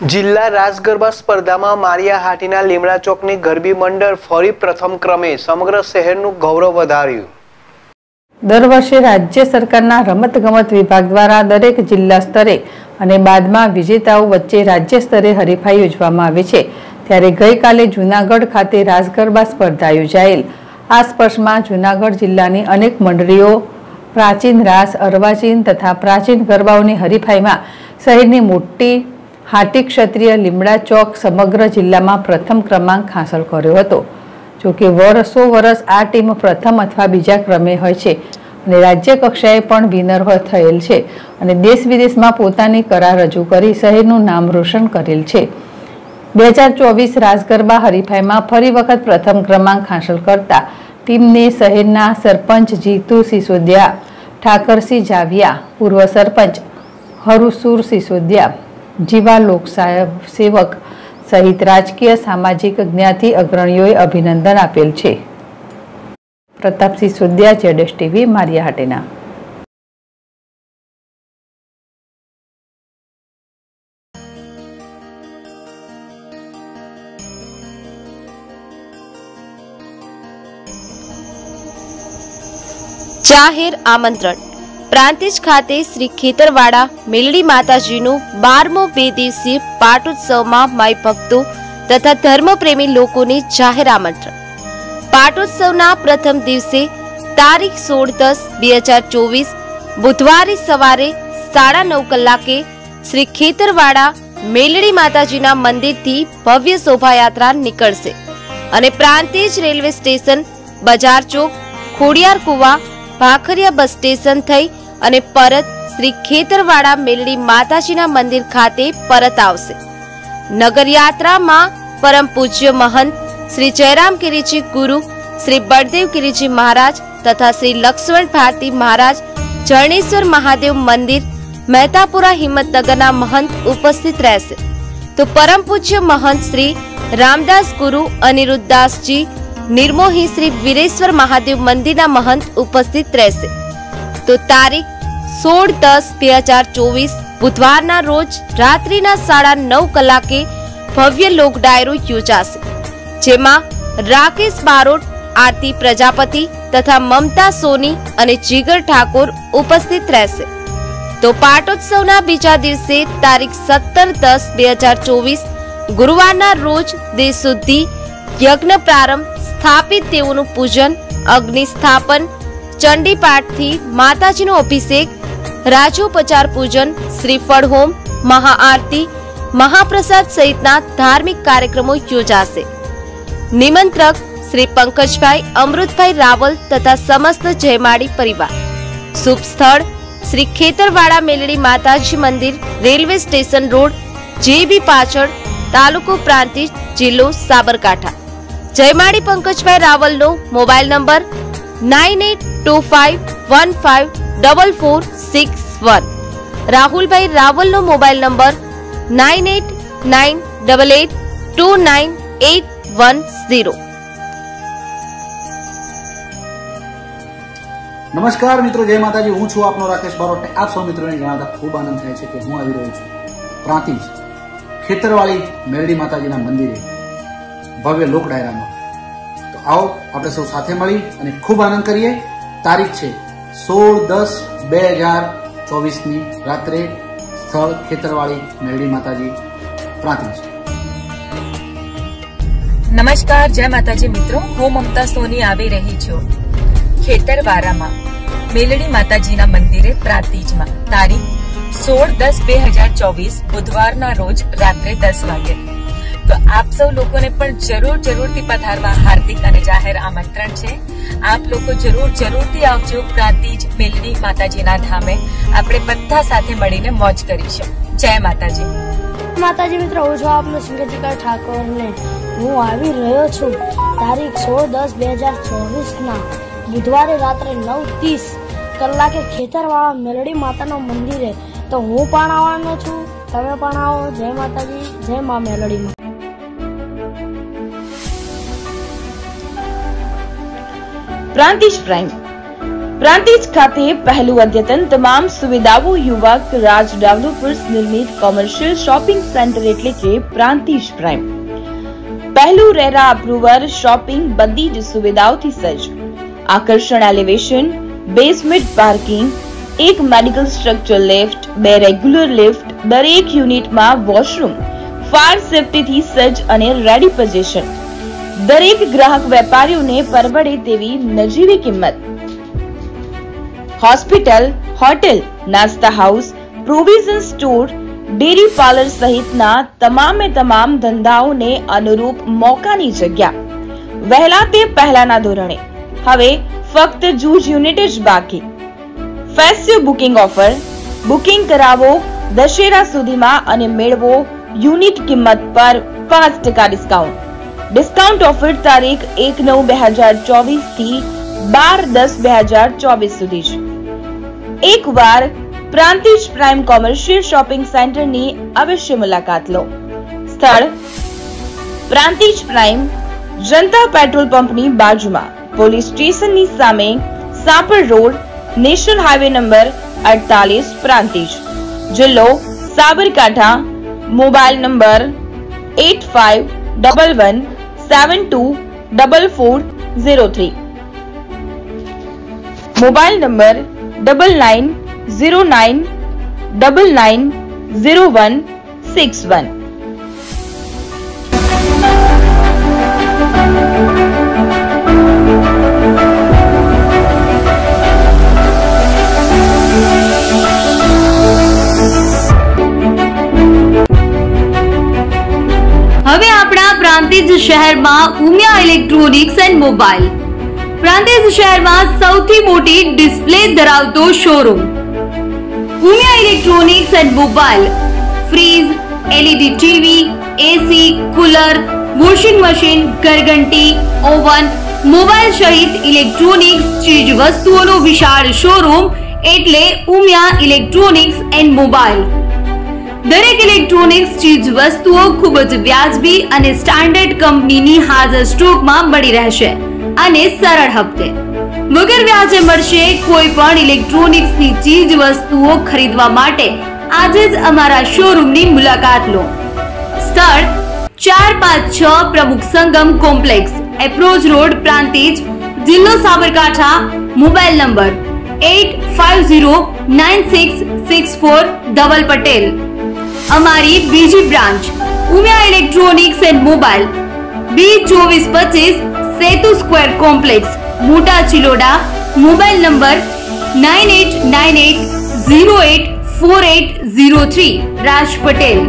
જિલ્લા રાસ ગરબા સ્પર્ધામાં મારિયા હાટીના લીમડા ચોકની ગરબી મંડળ ફરી પ્રથમ ક્રમે સમગ્ર શહેરનું ગૌરવ વધાર્યું. દર વર્ષે રાજ્ય સરકારના રમતગમત વિભાગ દ્વારા દરેક જિલ્લા સ્તરે અને બાદમાં વિજેતાઓ વચ્ચે રાજ્ય સ્તરે હરીફાઈ યોજવામાં આવે છે. ત્યારે ગઈકાલે જૂનાગઢ ખાતે રાસ ગરબા સ્પર્ધા યોજાયેલ. આ સ્પર્શમાં જૂનાગઢ જિલ્લાની અનેક મંડળીઓ, પ્રાચીન રાસ, અર્વાચીન તથા પ્રાચીન ગરબાઓની હરીફાઈમાં શહેરની મોટી હાટી ક્ષત્રિય લીમડા ચોક સમગ્ર જિલ્લામાં પ્રથમ ક્રમાંક હાંસલ કર્યો હતો. જોકે વર્ષો વર્ષ આ ટીમ પ્રથમ અથવા બીજા ક્રમે હોય છે અને રાજ્ય કક્ષાએ પણ વિનર થયેલ છે અને દેશ વિદેશમાં પોતાની કરા રજૂ કરી શહેરનું નામ રોશન કરેલ છે. બે હજાર ચોવીસ રાસ ગરબા હરીફાઈમાં ફરી વખત પ્રથમ ક્રમાંક હાંસલ કરતા ટીમને શહેરના સરપંચ જીતુ સિસોદિયા, ઠાકરસિંહ જાવિયા, પૂર્વ સરપંચ હરુસુર સિસોદિયા જીવા લોક સેવક સહિત રાજકીય સામાજિક જ્ઞાતિ અગ્રણીઓએ અભિનંદન આપેલ છે. પ્રતાપસિંહ સુદ્યા, જેડેશ ટીવી મારિયા હાટેના. જાહેર આમંત્રણ. પ્રાંતિજ ખાતે શ્રી ખેતરવાડા મેલડી માતાજીનું બારમો બે દિવસીય પાટોત્સવમાં માય ભક્તો તથા ધર્મપ્રેમી લોકોને જાહેર આમંત્રણ. પાટોત્સવના પ્રથમ દિવસે તારીખ સોળ દસ બે હજાર ચોવીસ બુધવારે સવારે સાડા નવ કલાકે શ્રી ખેતરવાડા મેલડી માતાજીના મંદિરથી ભવ્ય શોભાયાત્રા નીકળશે અને પ્રાંતિજ રેલવે સ્ટેશન, બજાર ચોક, ખોડિયાર કુવા, ભાખરિયા બસ સ્ટેશન થઈ અને પરત શ્રી ખેતરવાડા મેલડી માતાજીના મંદિર ખાતે પરત આવશે. નગરયાત્રામાં પરમ પૂજ્ય મહંત શ્રી જયરામ ગિરિજી ગુરુ, શ્રી બળદેવ ગિરિજી મહારાજ તથા શ્રી લક્ષ્મણ ભારતી મહારાજ, જરણેશ્વર મહાદેવ મંદિર, મહેતાપુરા હિંમતનગરના મહંત ઉપસ્થિત રહેશે. તો પરમ પૂજ્ય મહંત શ્રી રામદાસ ગુરુ અનિરુદ્ધદાસજી નિર્મોહી શ્રી વીરેશ્વર મહાદેવ મંદિરના મહંત ઉપસ્થિત રહેશે. તો તારીખ સોળ દસ બે હજાર ચોવીસ બુધવારના રોજ રાત્રિના સાડા નવ કલાકે ભવ્ય લોક ડાયરો યોજાશે, જેમાં રાકેશ બારોટ, આરતી પ્રજાપતિ તથા મમતા સોની અને જીગર ઠાકોર ઉપસ્થિત રહેશે. તો પાટોત્સવના બીજા દિવસે તારીખ સત્તર દસ બે હજાર ચોવીસ ગુરુવારના રોજ દેશ સુધી યજ્ઞ પ્રારંભ સ્થાપિત તેઓનું પૂજન, અગ્નિ સ્થાપન ચંડી પાઠથી માતાજીનો અભિષેક રાજોપચાર પૂજન, શ્રીફળ હોમ, મહાઆરતી, મહાપ્રસાદ સહિતના ધાર્મિક કાર્યક્રમો યોજાશે. નિમંત્રક શ્રી પંકજભાઈ, અમૃતભાઈ રાવલ તથા સમસ્ત જયમાળી પરિવાર. શુભ સ્થળ શ્રી ખેતરવાડા મેલડી માતાજી મંદિર, રેલવે સ્ટેશન રોડ, જેબી પાછળ, તાલુકો પ્રાંતિજ જિલ્લો Sabarkantha. જયમાળી Pankajbhai રાવલનો mobile number nine eight two five one five double four six one Rahulbhai રાવલનો mobile number nine eight nine double eight two nine eight one zero નમસ્કાર મિત્રો, જય માતાજી. હું છું આપનો રાકેશ બારોટ ને આપ સૌ મિત્રોને જણાવતા ખૂબ આનંદ થાય છે કે હું આવી રહ્યો છું. પ્રાંતિજ, ખેતરવાળી મેરડી માતાજીના મંદિરે, ભવ્ય લોક ડાયરામાં તો આવો, આપણે સૌ સાથે મળી અને ખૂબ આનંદ કરીએ. તારીખ છે સોળ દસ બે હજાર ચોવીસની રાત્રે સ્થળ ખેતરવાળી મેરડી માતાજી પ્રાંતિજ નમસ્કાર, જય માતાજી મિત્રો. હું મમતા સોની આવી રહી છું. ખેતરવારામાં મેલડી માતાજીના મંદિરે પ્રાતિજમાં તારીખ સોળ દસ બે હજાર ચોવીસ, બુધવારના રોજ રાત્રે દસ વાગે. તો આપ સૌ લોકોને પણ જરૂર જરૂરથી પધારવા હાર્દિક અને જાહેર આમંત્રણ છે. આપ લોકો જરૂર જરૂરથી આવજો પ્રાંતિજ મેલડી માતાજીના ધામે. આપણે બધા સાથે મળીને મોજ કરીશું. જય માતાજી. માતાજી મિત્રો, હું છું આપનો સિંગજીકા ઠાકોર ને હું આવી રહ્યો છું તારીખ સોળ દસ બે હજાર ચોવીસના બુધવારે રાત્રે નવ ત્રીસ કલાકે ખેતરવાળા મેલડી માતાના મંદિરે. તો હું પણ આવવાનો છું, તમે પણ આવો. જય માતાજી, જય મા મેલડીમાં પ્રાંતિજ પ્રાઇમ પ્રાંતિજ ખાતે પહેલું અદ્યતન તમામ સુવિધાઓ યુવક, રાજ ડેવલપર્સ નિર્મિત કોમર્શિયલ શોપિંગ સેન્ટર એટલે કે પ્રાંતિજ પ્રાઇમ પહેલું રેરા અપ્રુવર શોપિંગ બધી જ સુવિધાઓથી સજ્જ. આકર્ષણ એલિવેશન બેઝમેન્ટ પાર્કિંગ એક મેડિકલ સ્ટ્રક્ચર લિફ્ટ બે રેગ્યુલર લિફ્ટ દરેક યુનિટમાં વોશરૂમ ફાયર સેફટીથી સજ્જ અને રેડી પોઝિશન દરેક ગ્રાહક વેપારીઓને પરવડે તેવી નજીવી કિંમત. હોસ્પિટલ, હોટેલ, નાસ્તા house, provision store, dairy parlour સહિતના તમામે તમામ ધંધાઓને અનુરૂપ મોકાની જગ્યા. વહેલા તે પહેલાના ધોરણે. હવે ફક્ત જૂજ યુનિટ જ બાકી. Festive booking offer. બુકિંગ કરાવો, દશેરા સુધીમાં અને મેળવો યુનિટ કિંમત પર પાંચ ટકા ડિસ્કાઉન્ટ. ડિસ્કાઉન્ટ ઓફર તારીખ એક નવ બે હજાર ચોવીસથી બાર દસ બે હજાર ચોવીસ સુધી છે એકવાર પ્રાંતિજ પ્રાઇમ કોમર્શિયલ શોપિંગ સેન્ટરની અવશ્ય મુલાકાત લો સ્થળ પ્રાંતિજ પ્રાઇમ જનતા પેટ્રોલ પંપની બાજુમાં પોલીસ સ્ટેશનની સામે Sapar road national highway number અડતાલીસ પ્રાંતિજ જિલ્લો Sabarkantha mobile number eight five double one 724403. Mobile number 9909990161. હવે આપણા પ્રાંતિજ શહેરમાં Umiya electronics and mobile. Prantij શહેરમાં સૌથી મોટી ડિસ્પ્લે ધરાવતો showroom Umiya electronics and mobile. Fridge LED TV AC cooler washing machine ઘરઘંટી oven mobile સહિત ઇલેક્ટ્રોનિક્સ ચીજ વસ્તુઓનો વિશાળ શોરૂમ એટલે ઉમિયા ઇલેક્ટ્રોનિક્સ એન્ડ મોબાઈલ. દરેક ઇલેક્ટ્રોનિક્સ, ચીજ વસ્તુઓ ખૂબ જ વ્યાજબી અને સ્ટાન્ડર્ડ કંપનીની હાજર સ્ટોકમાં મળી રહેશે અને સરળ હપ્તે. વગર વ્યાજે મળશે કોઈ પણ ઇલેક્ટ્રોનિક્સની ચીજ વસ્તુઓ ખરીદવા માટે. આજે જ અમારા શોરૂમની મુલાકાત લો. સ્થળ ચાર પાંચ છ Pramukh Sangam complex, approach road Prantij જિલ્લો Sabarkantha, mobile number eight five zero nine six six four Dhaval Patel. અમારી બીજી branch Umiya electronics and mobile B ચોવીસ પચીસ Setu square complex Mota Chiloda mobile number nine eight nine eight zero eight four eight zero three Raj Patel